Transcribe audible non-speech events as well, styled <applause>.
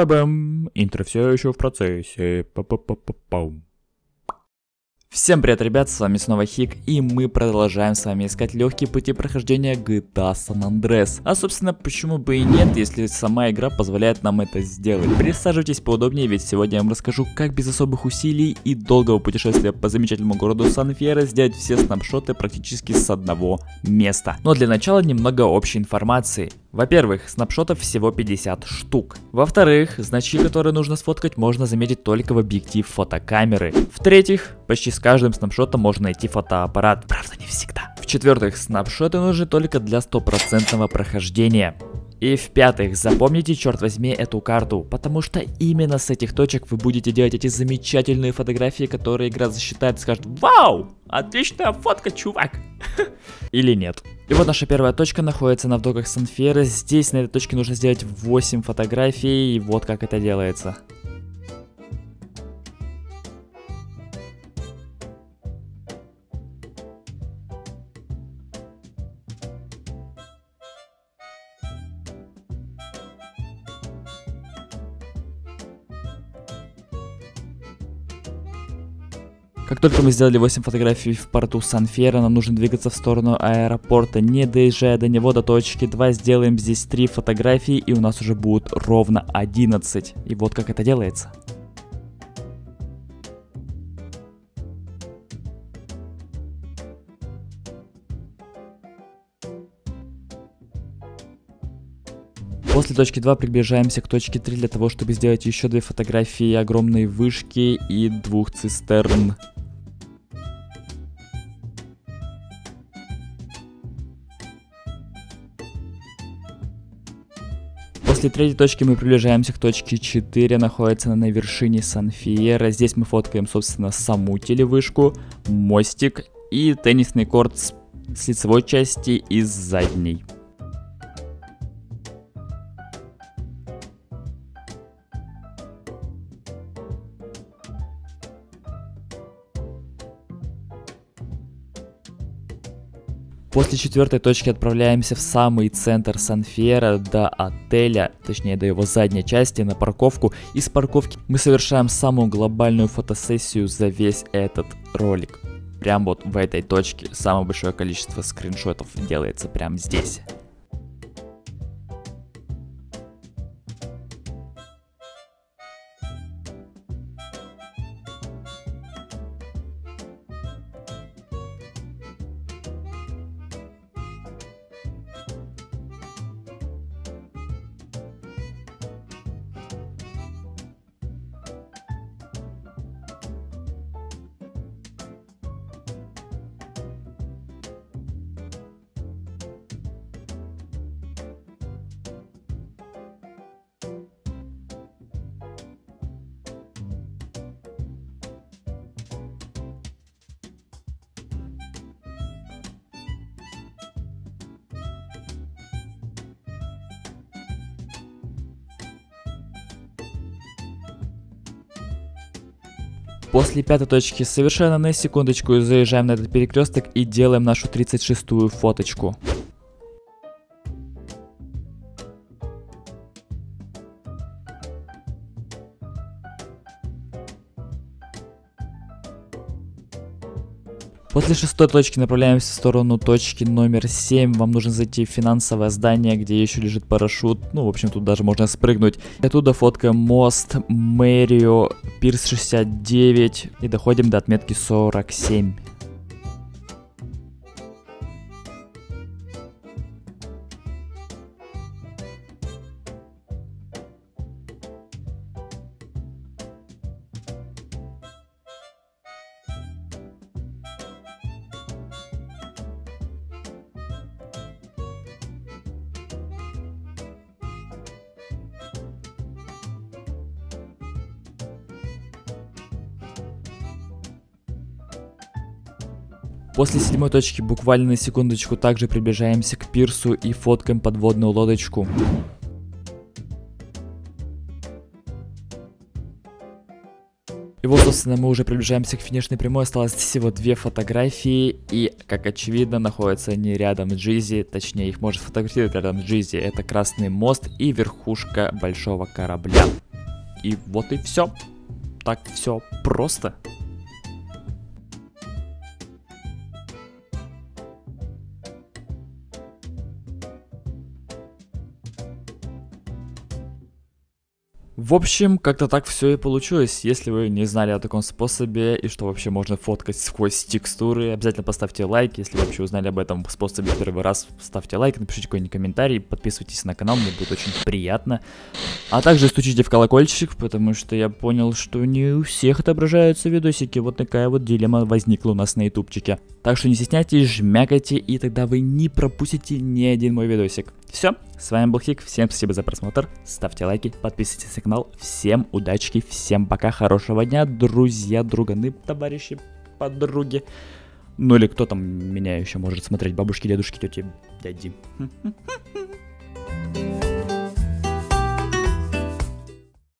Па-бам! Интро все еще в процессе. Па-па-па-па-пам. Всем привет, ребят, с вами снова Хик, и мы продолжаем с вами искать легкие пути прохождения GTA San Andreas. А собственно, почему бы и нет, если сама игра позволяет нам это сделать. Присаживайтесь поудобнее, ведь сегодня я вам расскажу, как без особых усилий и долгого путешествия по замечательному городу Сан-Фьеро сделать все снапшоты практически с одного места. Но для начала немного общей информации. Во-первых, снапшотов всего 50 штук. Во-вторых, значки, которые нужно сфоткать, можно заметить только в объектив фотокамеры. В-третьих, почти с каждым снапшотом можно найти фотоаппарат. Правда, не всегда. В-четвертых, снапшоты нужны только для стопроцентного прохождения. И в-пятых, запомните, черт возьми, эту карту, потому что именно с этих точек вы будете делать эти замечательные фотографии, которые игра засчитает и скажет «Вау! Отличная фотка, чувак!» <laughs> Или нет. И вот наша первая точка находится на вдоках Санферы. Здесь на этой точке нужно сделать 8 фотографий, и вот как это делается. Как только мы сделали 8 фотографий в порту Сан-Фьера, нам нужно двигаться в сторону аэропорта. Не доезжая до него до точки 2, сделаем здесь 3 фотографии, и у нас уже будет ровно 11. И вот как это делается. После точки 2 приближаемся к точке 3 для того, чтобы сделать еще две фотографии огромной вышки и двух цистерн. После третьей точки мы приближаемся к точке 4, находится она на вершине Сан-Фиера. Здесь мы фоткаем, собственно, саму телевышку, мостик и теннисный корт с, лицевой части и с задней. После четвертой точки отправляемся в самый центр Сан-Фьера до отеля, точнее до его задней части, на парковку. И с парковки мы совершаем самую глобальную фотосессию за весь этот ролик. Прям вот в этой точке самое большое количество скриншотов делается прямо здесь. После пятой точки совершенно на секундочку заезжаем на этот перекресток и делаем нашу 36-ю фоточку. После шестой точки направляемся в сторону точки номер 7. Вам нужно зайти в финансовое здание, где еще лежит парашют. Ну, в общем, тут даже можно спрыгнуть. И оттуда фоткаем мост, мэрию, пирс 69 и доходим до отметки 47. После седьмой точки буквально на секундочку также приближаемся к пирсу и фоткаем подводную лодочку. И вот, собственно, мы уже приближаемся к финишной прямой, осталось всего две фотографии, и, как очевидно, находятся они рядом с Джизи, точнее, их можно сфотографировать рядом с Джизи. Это Красный мост и верхушка большого корабля. И вот и все. Так все просто. В общем, как-то так все и получилось. Если вы не знали о таком способе и что вообще можно фоткать сквозь текстуры, обязательно поставьте лайк. Если вы вообще узнали об этом способе первый раз, ставьте лайк, напишите какой-нибудь комментарий, подписывайтесь на канал, мне будет очень приятно. А также стучите в колокольчик, потому что я понял, что не у всех отображаются видосики. Вот такая вот дилемма возникла у нас на ютубчике. Так что не стесняйтесь, жмякайте, и тогда вы не пропустите ни один мой видосик. Все, с вами был Хик, всем спасибо за просмотр, ставьте лайки, подписывайтесь на канал, всем удачки, всем пока, хорошего дня, друзья, друганы, товарищи, подруги. Ну или кто там меня еще может смотреть, бабушки, дедушки, тети, дяди. <laughs>